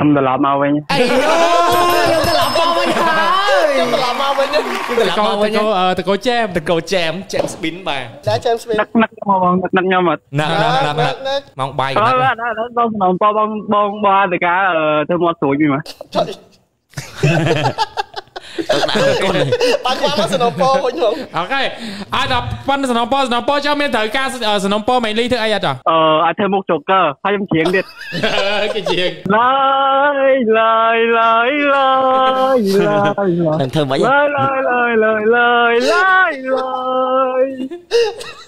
ខ្ញុំត្រឡប់មកវិញអីអូខ្ញុំត្រឡប់មកវិញហើយខ្ញុំត្រឡប់មកវិញខ្ញុំត្រឡប់មកវិញតកោចែមតកោចែមចែមស្ពីនបាទតែចែមស្ពីននឹកនឹកមកបងនឹកនឹកខ្ញុំអត់ណាណាណាណាមកបាយណាដល់ស្នំបងបងបងតកាធ្វើមកស្រួយវិញមក ដាក់កូនបាក់ខ្វះមកសនំពោវិញហ្មងអូខេអាចដល់ប៉ុនសនំពោសនំពោចាំមានត្រូវការសនំពោមេលីធ្វើអីអត់ចាអឺអាចធ្វើមុខជូកឺហើយខ្ញុំច្រៀងទៀតគេច្រៀងឡើយឡើយឡើយឡើយឡើយនឹងធ្វើមិនឡើយឡើយឡើយឡើយឡើយឡើយឡើយ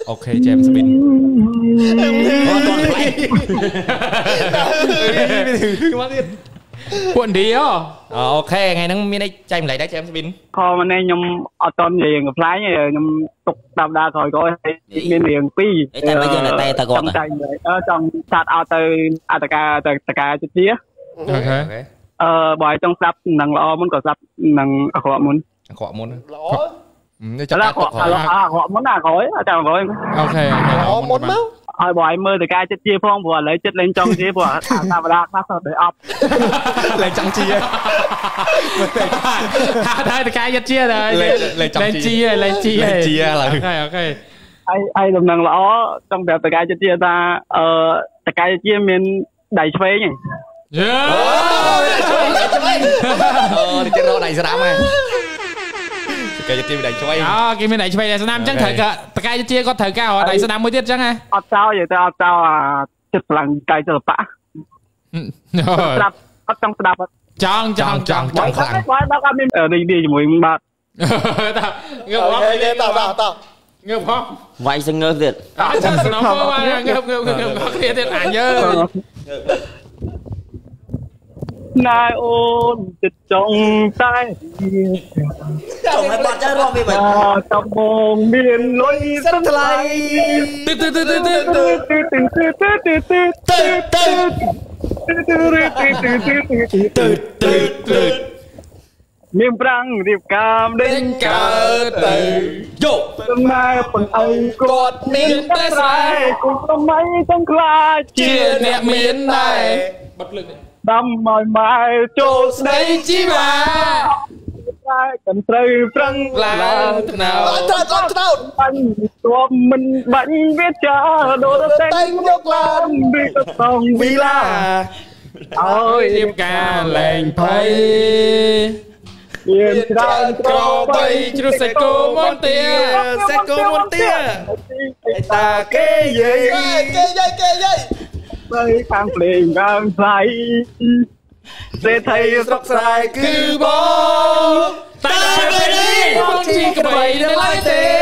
អូខេ James Bin អត់ដល់ខ្លាំងមកទៀត ពួកឥណ្ឌាអូខេថ្ងៃហ្នឹងមានអីចែកម្លែកដែរ James Bin ខមនេះខ្ញុំអត់តន់និយាយកំ pl ាញខ្ញុំទុកតាមដាក្រោយក្រោយមានរឿងពីរតែបើយើងតែតគាត់អឺចង់ស្តាតឲ្យទៅអតកាទៅតកាជាជាអូខេអឺបើឲ្យចង់ស្ដាប់នឹងល្អមុនក៏ស្ដាប់នឹងអាក្រក់មុនអាក្រក់មុនល្អចាំអាក្រក់អាក្រក់មុនអាក្រក់ចាំអាក្រក់អូខេល្អមុនមក ឲ្យបងឲ្យមើលទៅការចិត្តជាផងព្រោះឥឡូវចិត្តលេងចង់ជាព្រោះតាមវតាខ្លះទៅដល់អប់លេងចង់ជាថាតែតកាចិត្តជាតែលេងចង់ជាលេងជាលេងជាឥឡូវអូខេអូខេហើយហើយដំណឹងល្អចង់ប្រាប់តកាចិត្តជាថាអឺតកាចិត្តជាមានដៃឆ្វេងហ៎យេឆ្វេងឆ្វេងអូនេះចិត្តរកដៃស្ដាំហ៎ គេជាដៃឆ្វេងអូគេមានដៃឆ្វេងដៃស្នាមអញ្ចឹងត្រូវក៏តកែជាគាត់ត្រូវការដៃស្នាមមួយទៀតអញ្ចឹងហ៎អត់ចោលទេអត់ចោលអាចិត្តខ្លាំងកាយសិល្បៈស្ដាប់អត់ចង់ស្ដាប់អត់ចង់ចង់ចង់ចង់ខ្លាំងបើដល់អត់មានរីករាយជាមួយបាទតើងើបអូខេតតតងើបផងវាយសងើបទៀតអត់ចាំស្នំមកងើបងើបងើបងើបគ្នាទៀតអញយើ ណែអូនចិត្តចង់តែចង់ឲ្យបាត់ចាស់រកវាបាត់តំបងមានលុយសិនថ្លៃទៅទៅទៅទៅទៅទៅទៅទៅទៅទៅទៅទៅទៅទៅមានប្រាំងរៀបការដេញកើតទៅយកដំណើរបងអើគាត់មានតែស្រែគុំថ្មីទាំងខ្លាចជាអ្នកមានដែរ bất lực đấy đâm mời mai chỗ đây chi mà. Cần là, là thế nào? thật là thật anh cho mình bánh viết cha đồ tên nhóc làm vì tông vì là ca lành thấy Điền trang trò bay chứ sẽ cô món tia cô món ta kê dây kê dây kê dây បីខាងភ្លេងដើមស្័យសេដ្ឋីស្រុកស្រែគឺបងតាំងពីនេះបងជីកបីនៅឡើយទេ